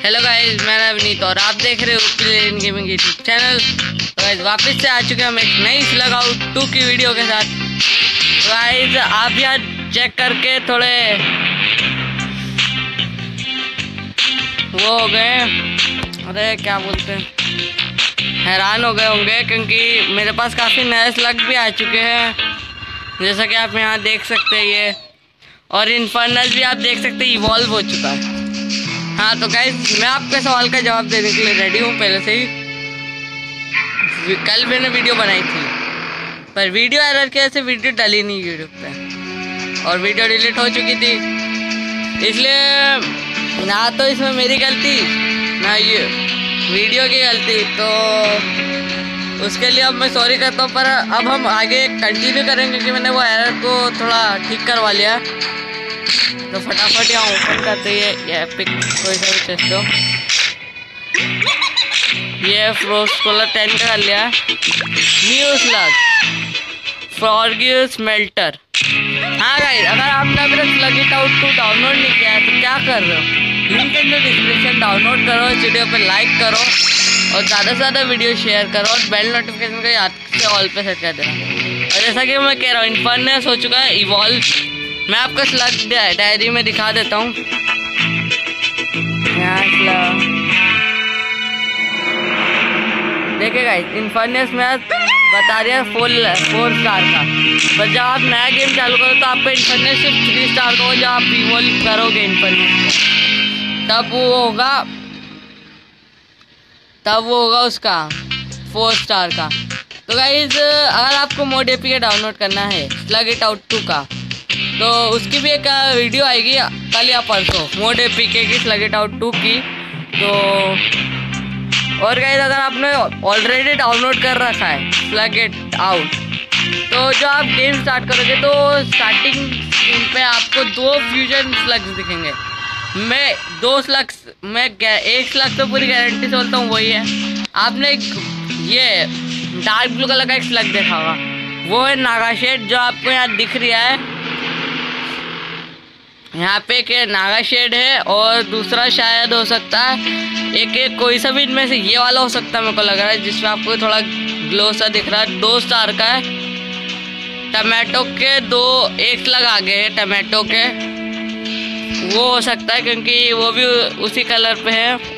Hello guys मैं अवनीत और आप देख रहे हो प्लेन गेमिंग यूट्यूब चैनल तो गाइस वापस से आ चुके हैं हम एक नई स्लग आउट टू की वीडियो के साथ। तो गाइस आप यहाँ चेक करके थोड़े वो हो गए। अरे, क्या बोलते हैं? हैरान हो गए होंगे क्योंकि मेरे पास काफ़ी नए स्लग भी आ चुके हैं। जैसा कि आप यहाँ देख सकते हैं ये। और इन्फर्नल भी आप देख सकते हैं इवॉल्व हो चुका है। हाँ तो गाइज़ मैं आपके सवाल का जवाब देने के लिए रेडी हूँ। पहले से ही। कल मैंने वीडियो बनाई थी। पर वीडियो एरर की वजह से वीडियो डली नहीं यूट्यूब पे। और वीडियो डिलीट हो चुकी थी। इसलिए, ना तो इसमें मेरी गलती, ना ये वीडियो की गलती। तो उसके लिए अब मैं सॉरी करता हूँ, पर अब हम आगे कंटिन्यू करेंगे क्योंकि मैंने वो एरर को थोड़ा ठीक करवा लिया। तो फटाफट यहाँ ओपन करते हैं ये पिक कोई सा भी चेस्ट हो ये फ्रोस्ट कोलर टेन का कर लिया। न्यू स्लग फ्रॉर्गियस मेल्टर हाँ गाइस अगर आपने मेरा slug it out two download नहीं किया है तो क्या कर रहे हो? Link in the description download करो, इस वीडियो पे लाइक करो, और ज़्यादा से ज़्यादा वीडियो शेयर करो, और बेल नोटिफिकेशन को याद से ऑल पे सेट कर देना। और जैसा कि मैं कह रहा हूँ इन्फर्नेस हो चुका है इवॉल्व मैं आपको स्लग डायरी में दिखा देता हूँ। देखिए गाइस इन्फर्नेस में बता रहा है फोर फोर स्टार का। पर जब आप नया गेम चालू करो तो आपका इन्फर्नेस सिर्फ़ थ्री स्टार का हो जब आप इवॉल्व करोगे इन्फर्नेस तब वो होगा तब वो होगा उसका फोर स्टार का। तो गाइज़ अगर आपको मोड एपी का डाउनलोड करना है स्लग इट आउट टू का। तो उसकी भी एक वीडियो आएगी कल या परसों। मोड पी के की स्लग इट आउट टू की। तो और गाइज़ अगर आपने ऑलरेडी डाउनलोड कर रखा है स्लग इट आउट तो जो आप गेम स्टार्ट करोगे तो स्टार्टिंग स्क्रीन पे आपको दो फ्यूजन स्लग्स दिखेंगे। मैं दो स्लग्स मैं एक स्लग तो पूरी गारंटी से बोलता हूँ, वही है। आपने एक, ये डार्क ब्लू कलर का एक स्लग देखा होगा। वो है नागा शेड जो आपको यहाँ दिख रहा है। यहाँ पे एक नागा शेड है और दूसरा शायद हो सकता है। एक एक कोई सा भी इनमें से ये वाला हो सकता है, मेरे को लग रहा है, जिसमें आपको थोड़ा ग्लो सा दिख रहा है। दो स्टार का है। टमाटो के दो एक स्लग गए है, टमाटो के। वो हो सकता है, क्योंकि वो भी उसी कलर पे है।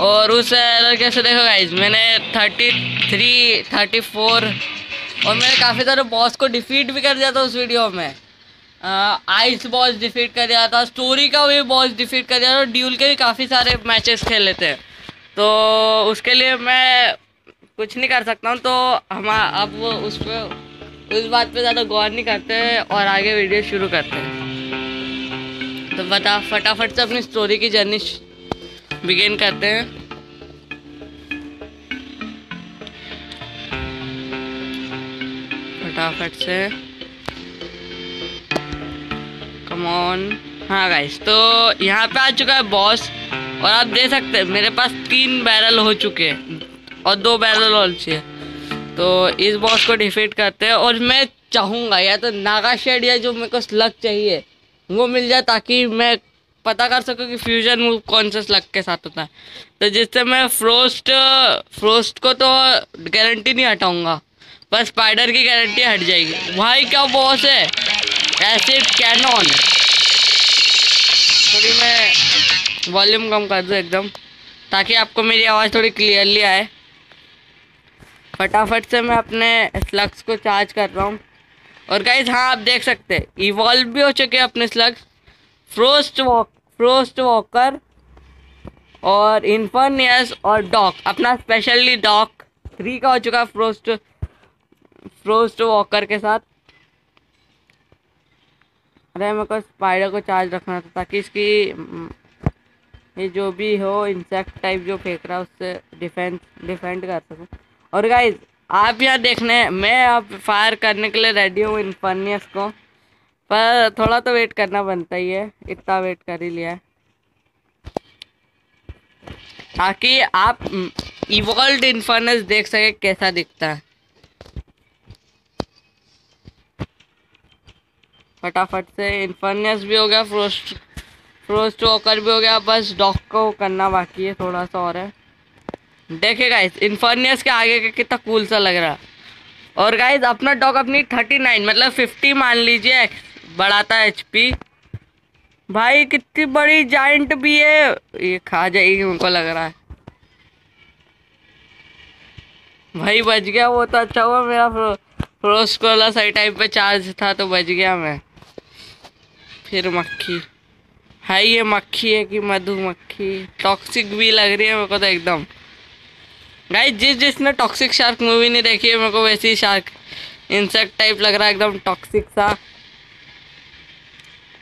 और उस एरर कैसे देखो गाइज़ मैंने थर्टी थ्री थर्टी फोर और मैंने काफ़ी सारे बॉस को डिफीट भी कर दिया था उस वीडियो में। आइस बॉस डिफीट कर दिया था स्टोरी का भी बॉस डिफीट कर दिया था ड्यूल के भी काफ़ी सारे मैचेस खेले थे तो उसके लिए मैं कुछ नहीं कर सकता हूँ तो हम अब उस पर उस बात पे ज़्यादा गौर नहीं करते और आगे वीडियो शुरू करते हैं। तो बता, फटाफट से अपनी स्टोरी की जर्नी बिगेन करते हैं। फटाफट से। कम ऑन हाँ गाइस तो यहाँ पे आ चुका है बॉस और आप देख सकते हैं, मेरे पास तीन बैरल हो चुके हैं और दो बैरल और चाहिए। तो इस बॉस को डिफीट करते हैं और मैं चाहूँगा, या तो नागा शेड या जो मेरे को स्लग चाहिए, वो मिल जाए ताकि मैं पता कर सकूँ कि फ्यूजन मूव कौन सा स्लग के साथ होता है। तो जिससे मैं फ्रोस्ट फ्रोस्ट को तो गारंटी नहीं हटाऊँगा, पर स्पाइडर की गारंटी हट जाएगी। भाई, क्या बॉस है? एसिड कैनॉन थोड़ी मैं वॉल्यूम कम कर दूँ एकदम, ताकि आपको मेरी आवाज़ थोड़ी क्लियरली आए। फटाफट से मैं अपने स्लग्स को चार्ज कर रहा हूँ। और गाइज़ हाँ आप देख सकते हैं इवॉल्व भी हो चुके हैं अपने slugs frost walk frost walker और इन्फर्नियस और डॉक अपना स्पेशली डॉक थ्री का हो चुका है फ्रोस्ट फ्रोस्ट वॉकर के साथ। अरे मेरे को स्पाइडर को चार्ज रखना था ताकि इसकी ये जो भी हो इंसेक्ट टाइप जो फेंक रहा है, उससे डिफेंस डिफेंड कर सकूँ। और गाइज़ आप यहाँ देखने, मैं अब फायर करने के लिए रेडी हूँ इन्फर्नियस को। पर थोड़ा तो वेट करना बनता ही है, इतना वेट कर ही लिया ताकि आप इवॉल्ड इन्फर्नेस देख सके कैसा दिखता है। फटाफट से इन्फर्नेस भी हो गया फ्रोस्ट फ्रोस्ट वॉकर भी हो गया, बस डॉक को करना बाकी है थोड़ा सा और है। देखिए गाइस इन्फर्नियस के आगे का कितना कूल सा लग रहा और गाइस अपना डॉग अपनी थर्टी नाइन मतलब फिफ्टी मान लीजिए बढ़ाता है एच भाई, कितनी बड़ी जाइंट भी है। ये खा जाएगी उनको लग रहा है। भाई, बच गया वो तो अच्छा हुआ, मेरा फ्रोस्ट वाला सही टाइम पे चार्ज था तो बच गया मैं। फिर मक्खी। है ये मक्खी है कि मधुमक्खी टॉक्सिक भी लग रही है मेरे को तो एकदम। गाइस जिस जिसने टॉक्सिक शार्क मूवी नहीं देखी है, मेरे को वैसी शार्क इंसेक्ट टाइप लग रहा है, एकदम टॉक्सिक सा।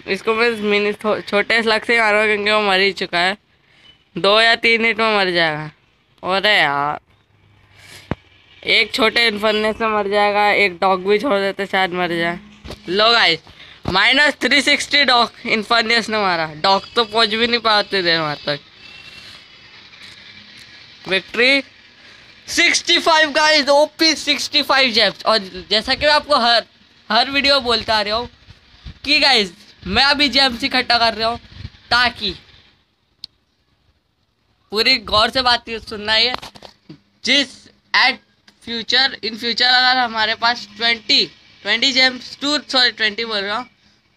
इसको मैं मिनी छोटे स्लग से मारूँगा क्योंकि वो मर ही चुका है। दो या तीन मिनट में मर जाएगा। और यार। एक छोटे इन्फरने से मर जाएगा, एक डॉग भी छोड़ देते, शायद मर जाए। लो guys minus three sixty dog Infurnus ने मारा डॉग तो पहुँच भी नहीं पाते देर वहाँ तक। Victory sixty five guys OP sixty five gems और जैसा कि मैं आपको हर हर वीडियो बोलता रहा हूँ कि गाइस मैं अभी जेम्स इकट्ठा कर रहा हूँ ताकि पूरी गौर से बात सुनना है जिस एट फ्यूचर इन फ्यूचर अगर हमारे पास twenty twenty gems two sorry twenty बोल रहा हूँ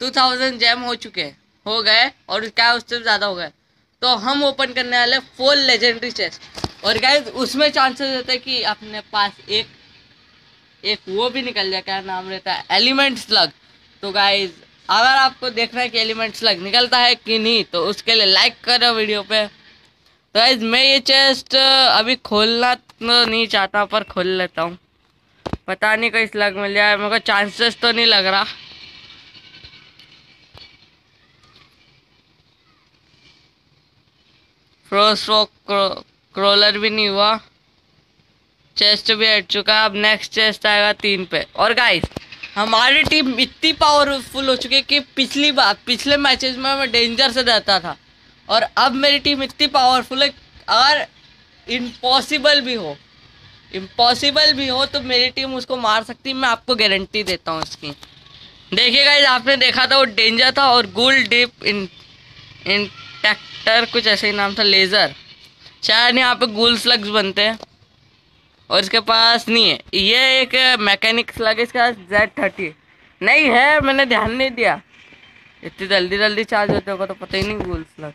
टू थाउज़ेंड जैम हो चुके हैं, हो गए और क्या उससे ज़्यादा हो गए। तो हम ओपन करने वाले फोर लेजेंडरी चेस्ट और गाइज़ उसमें चांसेस रहते हैं कि अपने पास एक एक वो भी निकल जाए, क्या नाम रहता है एलिमेंट स्लग तो गाइज़ अगर आपको देखना है कि एलिमेंट स्लग निकलता है कि नहीं तो उसके लिए लाइक करो वीडियो पे। तो गाइज़ मैं ये चेस्ट अभी खोलना तो नहीं चाहता, पर खोल लेता हूँ। पता नहीं कोई स्लग मिल जाए, मेरे को चांसेस तो नहीं लग रहा। फ्रोस्ट क्रोलर भी नहीं हुआ। चेस्ट भी हट चुका है, अब नेक्स्ट चेस्ट आएगा तीन पे। और गाइस हमारी टीम इतनी पावरफुल हो चुकी है कि पिछली बार पिछले मैचेस में मैं डेंजर से रहता था। और अब मेरी टीम इतनी पावरफुल है, अगर इम्पॉसिबल भी हो इम्पॉसिबल भी हो तो मेरी टीम उसको मार सकती मैं आपको गारंटी देता हूँ इसकी देखिए गाइज़ आपने देखा था वो डेंजर था और गोल्ड डिप इन इन इंटेक्टर कुछ ऐसे ही नाम था, लेज़र। शायद यहाँ पे गुल स्लग्स बनते हैं। और इसके पास नहीं है। ये एक मैकेनिक स्लग इसका जेड थर्टी। नहीं है, मैंने ध्यान नहीं दिया। इतनी जल्दी जल्दी चार्ज होते होगा तो पता ही नहीं गुल स्लग।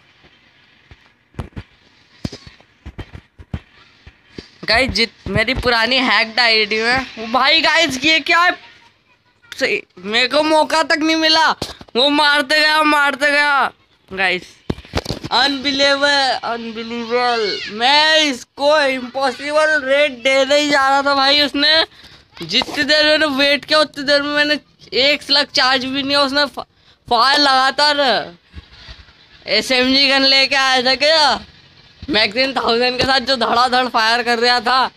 गाइस जित, मेरी पुरानी हैक्ड आईडी में, वो भाई गाइस ये क्या है? सही, मेरे को मौका तक नहीं मिला। वो मारते गया मारते गया। गाइस अनबिलेबल अनबिलीवेबल मैं इसको इम्पॉसिबल रेट देने ही जा रहा था भाई उसने। जितनी देर मैंने वेट किया, उतनी देर में मैंने एक लाख चार्ज भी नहीं, उसने फायर लगातार एस एम जी गन लेके आया था क्या? मैगजीन थाउज़ेंड के साथ जो धड़ाधड़ फायर कर रहा था।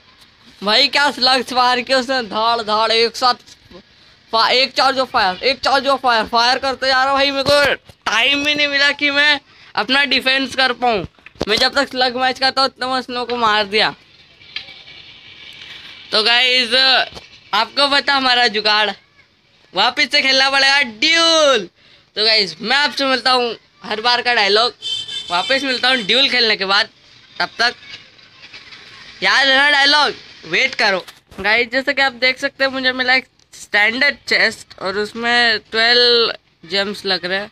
भाई क्या स्लग्स फायर किया उसने? धाड़ धाड़, एक साथ एक चार्ज ऑफ़ फायर एक चार्ज ऑफ़ फायर फायर करते जा रहा भाई मेरे को। टाइम भी नहीं मिला कि मैं अपना डिफेंस कर पाऊँ। मैं जब तक स्लग मैच करता हूँ, उतना स्नो को मार दिया। तो गाइज़ आपको पता हमारा जुगाड़? वापिस से खेलना पड़ेगा ड्यूल तो गाइज़ मैं आपसे मिलता हूँ हर बार का डायलॉग वापस मिलता हूँ ड्यूल खेलने के बाद। तब तक याद है ना डायलॉग वेट करो। गाइज़ जैसे कि आप देख सकते हैं, मुझे मिला एक स्टैंडर्ड चेस्ट और उसमें ट्वेल्व जेम्स लग रहे हैं।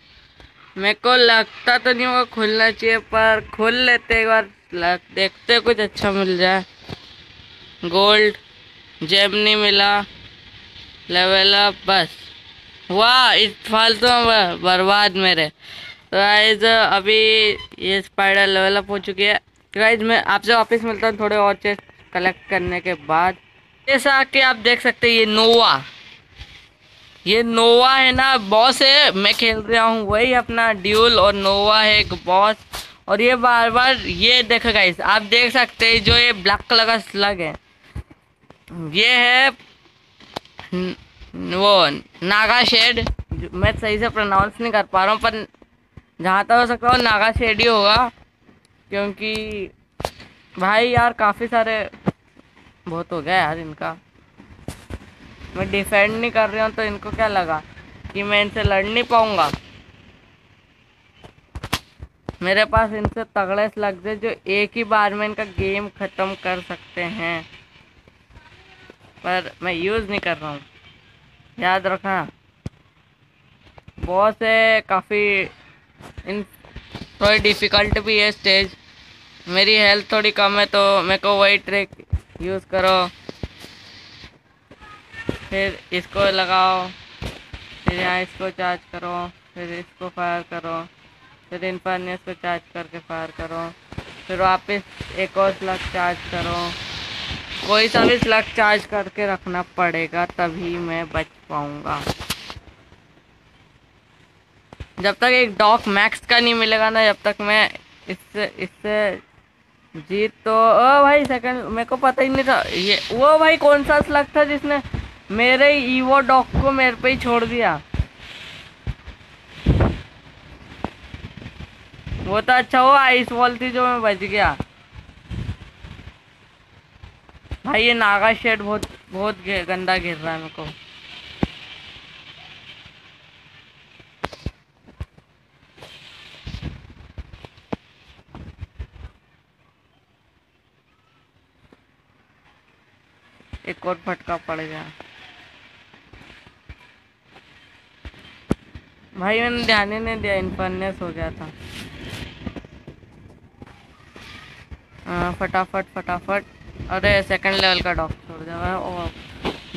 मेरे को लगता तो नहीं होगा खुलना चाहिए, पर खोल लेते एक बार देखते कुछ अच्छा मिल जाए। गोल्ड जेम नहीं मिला लेवल अप बस। वाह, इस फालतू में बर्बाद मेरे। गाइज़ अभी ये स्पाइडर लेवल अप हो चुकी है। गाइज़ मैं आपसे वापस मिलता हूँ थोड़े और चीज़ कलेक्ट करने के बाद। जैसा कि आप देख सकते हैं, ये नोवा ये नोवा है ना बॉस है मैं खेल रहा हूँ वही अपना ड्यूल और नोवा है एक बॉस और ये बार बार ये देखो गाइस आप देख सकते हैं जो ये ब्लैक कलर का स्लग है। ये है न, वो नागा शेड मैं सही से प्रोनाउंस नहीं कर पा रहा हूँ पर जहाँ तक हो सकता हो नागा शेड ही होगा। क्योंकि भाई यार काफ़ी सारे बहुत हो गया यार इनका। मैं डिफेंड नहीं कर रही हूँ तो इनको क्या लगा कि मैं इनसे लड़ नहीं पाऊँगा? मेरे पास इनसे तगड़े स्लग है जो एक ही बार में इनका गेम ख़त्म कर सकते हैं। पर मैं यूज़ नहीं कर रहा हूँ। याद रखना, बहुत से काफ़ी इन, थोड़ी डिफ़िकल्ट भी है स्टेज मेरी हेल्थ थोड़ी कम है तो मेरे को वही ट्रिक यूज़ करो। फिर इसको लगाओ, फिर यहाँ इसको चार्ज करो, फिर इसको फायर करो, फिर इन इनफर्नेस को चार्ज करके फायर करो, फिर वापस एक और स्लग चार्ज करो। कोई सा भी स्लग चार्ज करके रखना पड़ेगा, तभी मैं बच पाऊँगा। जब तक एक डॉक मैक्स का नहीं मिलेगा ना, जब तक मैं इससे इससे जीत तो ओ भाई सेकंड मेरे को पता ही नहीं था, ये, वो भाई कौन सा स्लग था जिसने मेरे ईवो डॉग को मेरे पे ही छोड़ दिया। वो तो अच्छा हुआ, आइस वॉल थी जो मैं बच गया। भाई, ये नागा शेड बहुत बहुत गंदा गिर रहा है मेरे को। एक और फटका पड़ गया। भाई, मैंने ध्यान ही नहीं दिया इनफर्नेस हो गया था। हाँ फटाफट फटाफट। अरे सेकंड लेवल का डॉक छोड़ दिया और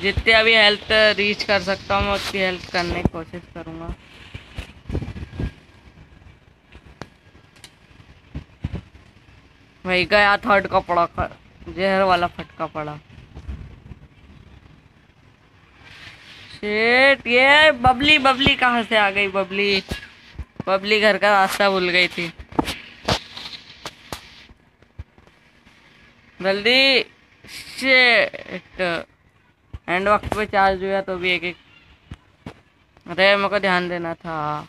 जितने अभी हेल्थ रीच कर सकता हूँ, मैं उतनी हेल्थ करने की कोशिश करूँगा। वही गया थर्ड का पड़ा जहर वाला फटका पड़ा। शेट ये बबली बबली कहाँ से आ गई बबली बबली घर का रास्ता भूल गई थी। जल्दी शेट एंड वक्त पे चार्ज हुआ तो भी एक एक। अरे, मेरे को ध्यान देना था।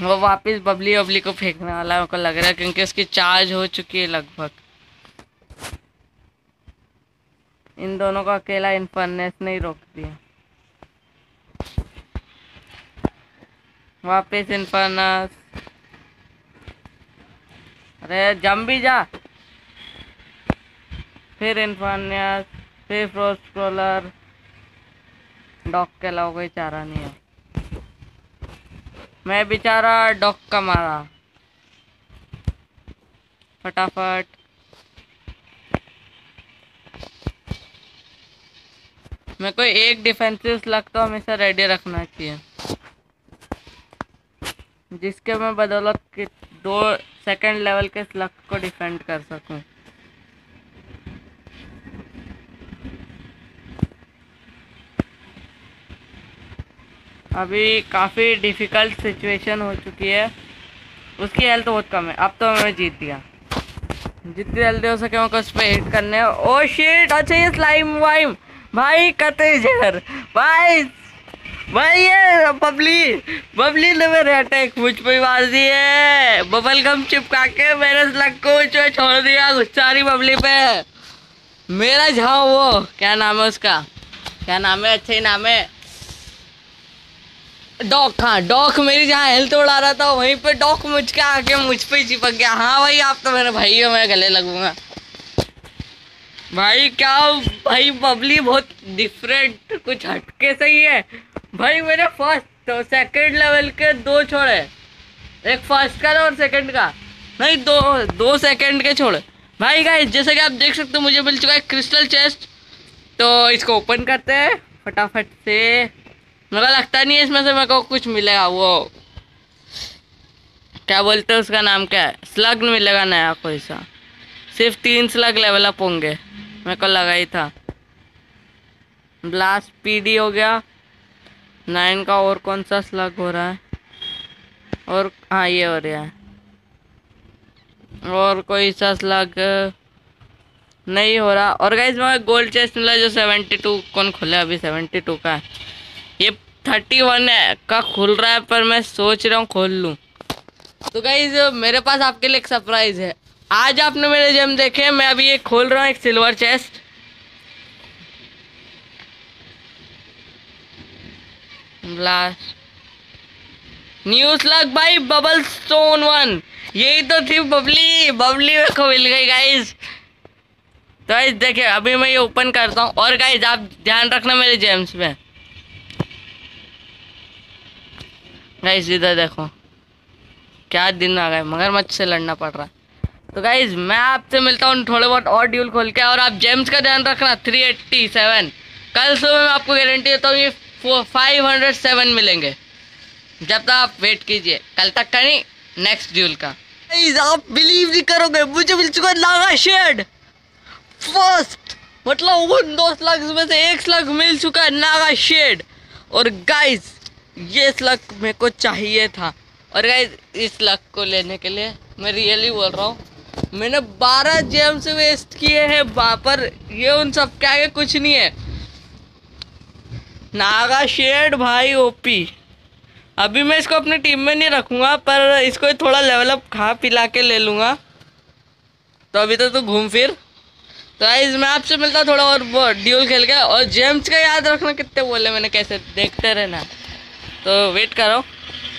वो वापस बबली बबली को फेंकने वाला मेरे को लग रहा है, क्योंकि उसकी चार्ज हो चुकी है लगभग। इन दोनों का अकेला इन्फर्नेस नहीं रोक दिया वापिस इन्फर्नस अरे जम भी जा। फिर इन्फर्नियस फिर फ्रोस्ट रोलर डॉग के अलावा कोई चारा नहीं है। मैं बेचारा डॉग का मारा। फटाफट। मेरे को एक डिफेंसिव स्लग तो हमेशा रेडी रखना चाहिए। जिसके मैं बदौलत के दो सेकंड लेवल के स्लग को डिफेंड कर सकूँ। अभी काफ़ी डिफ़िकल्ट सिचुएशन हो चुकी है। उसकी हेल्थ बहुत कम है। अब तो मैं जीत दिया। जितनी जल्दी हो सके मैं उस पर हिट करने। ओ शीट अच्छा ये स्लाइम वाइम भाई, कते जहर। भाई भाई, ये बबली बबली ने मेरे अटैक मुझ पे मार दिए बबल गम चिपका के मेरे लग को छोड़ दिया गुस्सारी बबली पे। मेरा झाओ वो, क्या नाम है उसका? क्या नाम है? अच्छा नाम है। डॉक हाँ डॉक मेरी जहाँ हेल्थ उड़ा रहा था, वहीं पे डॉक मुझ के आके मुझ पे चिपक गया। हाँ भाई, आप तो मेरे भाई हो, मैं गले लगूँगा। भाई, क्या भाई बबली बहुत डिफरेंट कुछ हटके सही है। भाई, मेरे फ़र्स्ट तो सेकंड लेवल के दो छोड़े एक फ़र्स्ट का और सेकंड का। नहीं, दो दो सेकंड के छोड़े। भाई गाइस जैसे कि आप देख सकते हो, मुझे मिल चुका है क्रिस्टल चेस्ट तो इसको ओपन करते हैं, फटाफट से। मेरा लगता नहीं है इसमें से मेरे को कुछ मिलेगा, वो। क्या बोलते हैं, उसका नाम क्या है? स्लग मिलेगा नया, कोई सा। सिर्फ़ तीन स्लग लेवल अप होंगे। मेरे को लगा ही था। ब्लास्ट पीडी हो गया। नाइन का और कौन सा स्लग हो रहा है? और हाँ ये हो रहा है। और कोई सा स्लग नहीं हो रहा। और गाइज़ मैं गोल्ड चेस्ट मिला जो सेवेंटी टू कौन खुला अभी? सेवेंटी टू का है। ये थर्टी वन है, का खुल रहा है, पर मैं सोच रहा हूँ खोल लूँ। तो गाइज़ मेरे पास आपके लिए एक सरप्राइज़ है। आज आपने मेरे जेम देखे मैं अभी ये खोल रहा हूँ, एक silver chest. Blast new slug भाई बबल स्टोन वन यही तो थी बबली बबली मेरे को मिल गई गाइज़ तो गाइस देखिए, अभी मैं ये ओपन करता हूँ। और गाइज़ आप ध्यान रखना मेरे जेम्स में गाइज़ इधर देखो। क्या दिन आ गए मगर मगरमच्छ से लड़ना पड़ रहा है। तो गाइज़ मैं आपसे मिलता हूँ थोड़े बहुत और ड्यूल खोल के और आप जेम्स का ध्यान रखना थ्री एट्टी सेवन कल सुबह मैं आपको गारंटी देता हूँ ये फाइव हंड्रेड सेवन मिलेंगे। जब तक आप वेट कीजिए, कल तक का नहीं नेक्स्ट ड्यूल का। गाइज़ आप बिलीव नहीं करोगे, मुझे मिल चुका नागा शेड फ़र्स्ट मतलब उन दो स्लग्स में से एक स्लग मिल चुका है नागा शेड और गाइज़ ये स्लग मेरे को चाहिए था। और गाइज़ इस स्लग को लेने के लिए मैं रियली बोल रहा हूँ मैंने 12 जेम्स वेस्ट किए हैं वहाँ पर ये उन सब के आगे कुछ नहीं है। नागा शेड भाई ओपी अभी मैं इसको अपनी टीम में नहीं रखूँगा, पर इसको थोड़ा लेवल अप खा पिला के ले लूँगा। तो अभी तो तू घूम फिर। तो गाइज़ मैं आपसे मिलता थोड़ा और वो ड्यूल खेल के। और जेम्स का याद रखना कितने बोले मैंने, कैसे देखते रहना। तो वेट करो।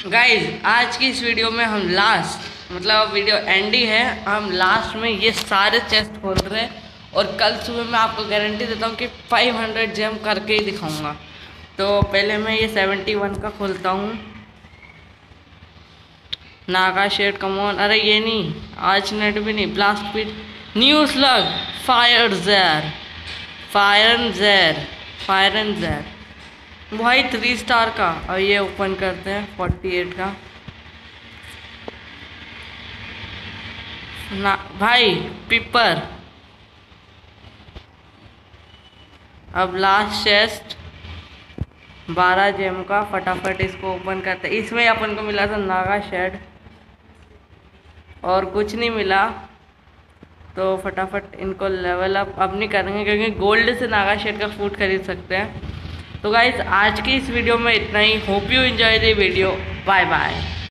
गाइज़ आज की इस वीडियो में हम लास्ट मतलब वीडियो एंड ही है। हम लास्ट में ये सारे चेस्ट खोल रहे हैं और कल सुबह मैं आपको गारंटी देता हूँ कि 500 जेम करके ही दिखाऊँगा। तो पहले मैं ये 71 का खोलता हूँ। नागा शेड कमोन अरे ये नहीं, आज नेट भी नहीं blast pit new slug fire जैर फायर जैर फायर जैर भाई थ्री स्टार का। और ये ओपन करते हैं 48 का। ना, भाई, पिपर। अब लास्ट चेस्ट बारह जेम का, फटाफट इसको ओपन करते इसमें अपन को मिला था नागा शेड और कुछ नहीं मिला तो फटाफट इनको लेवल अप अब नहीं करेंगे, क्योंकि गोल्ड से नागा शेड का फ़ूड खरीद सकते हैं। तो गाइज़ आज की इस वीडियो में इतना ही। Hope you enjoy the video bye bye